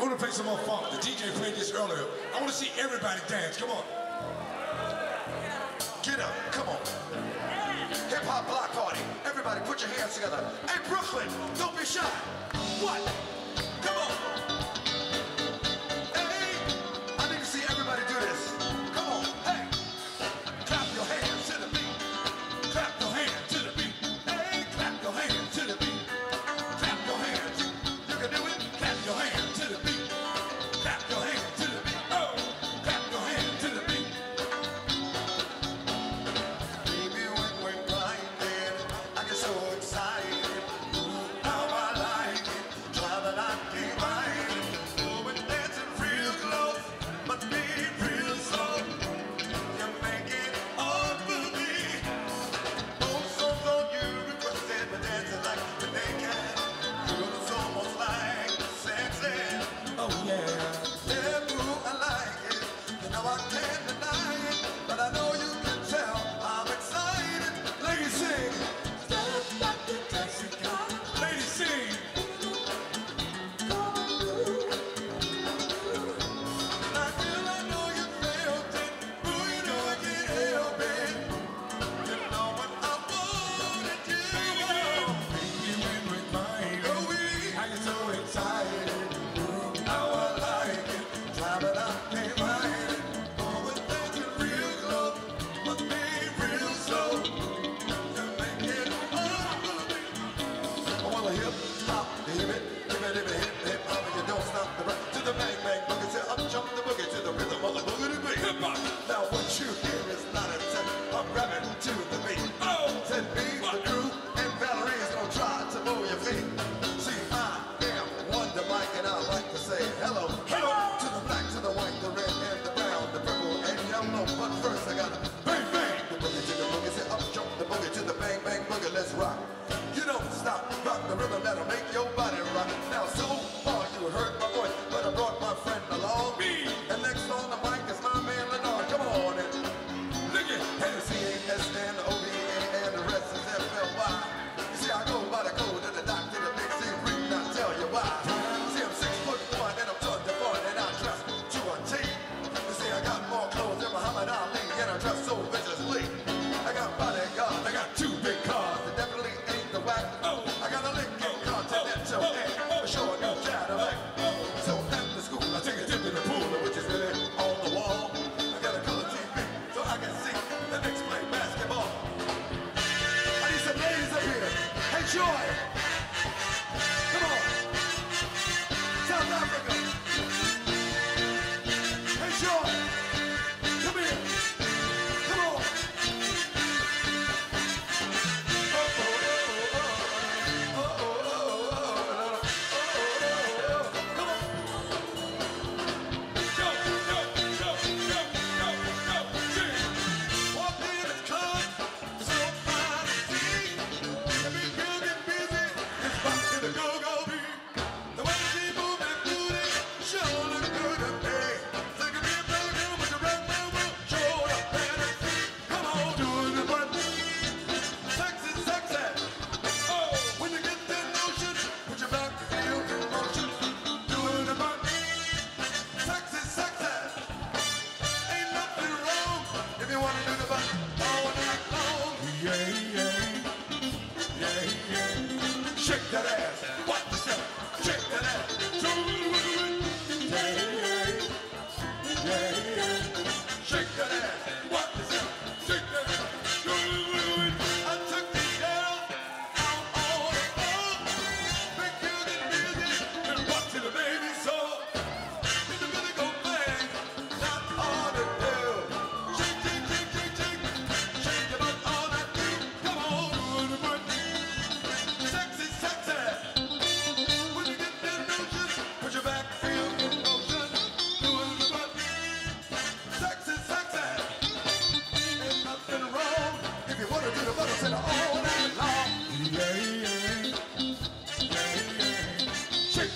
We're gonna play some more funk. The DJ played this earlier. I wanna see everybody dance. Come on. Get up, come on. Hip hop block party. Everybody put your hands together. Hey, Brooklyn, don't be shy. What?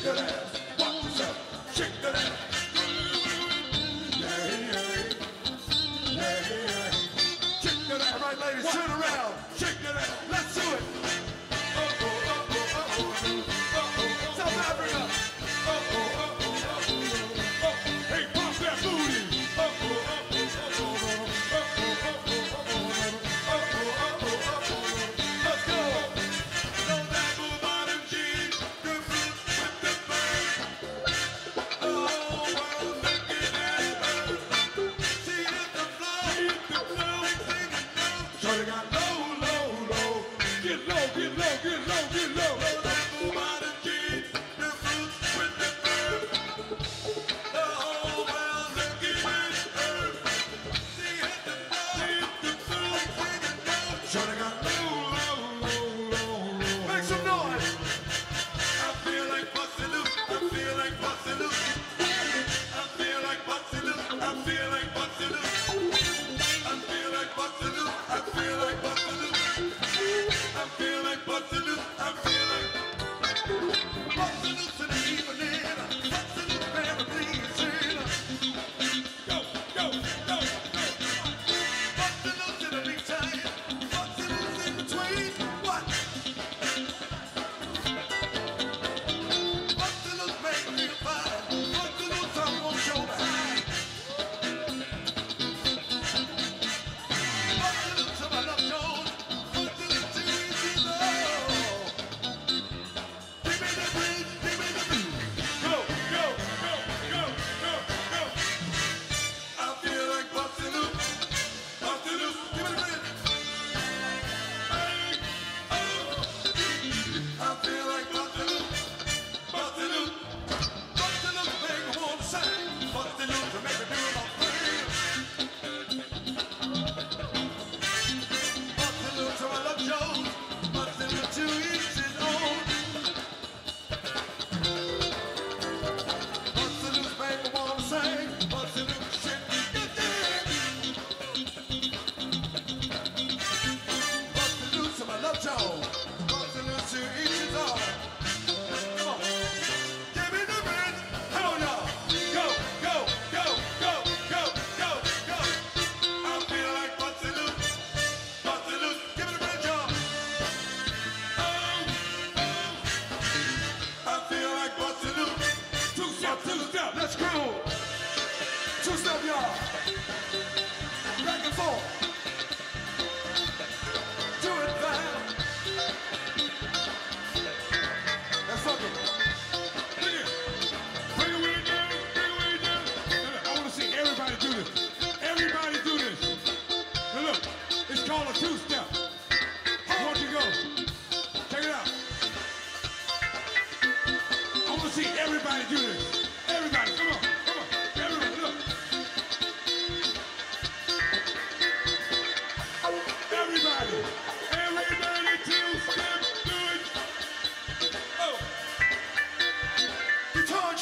Good. get low, get low.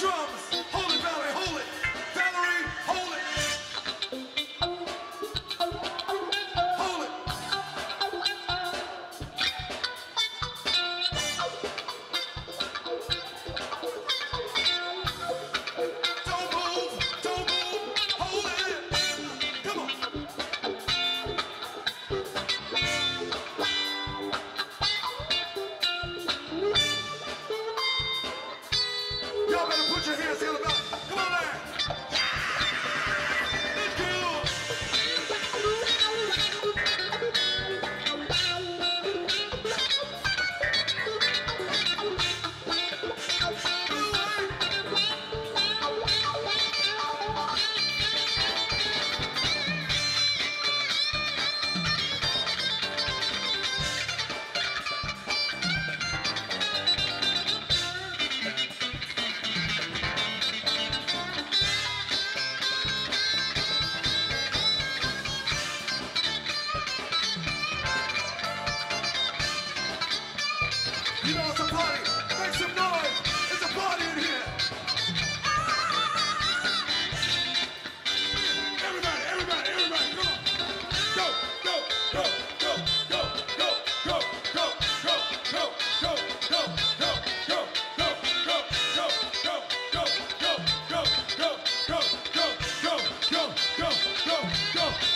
Drums.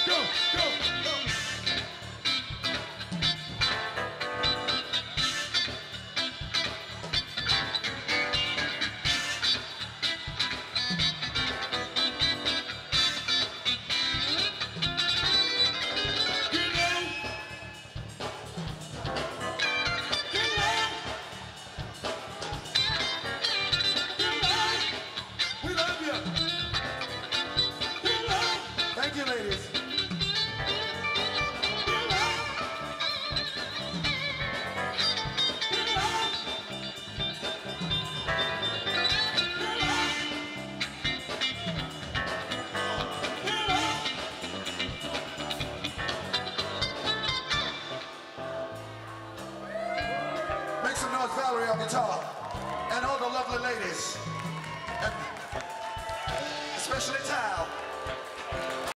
Go, go,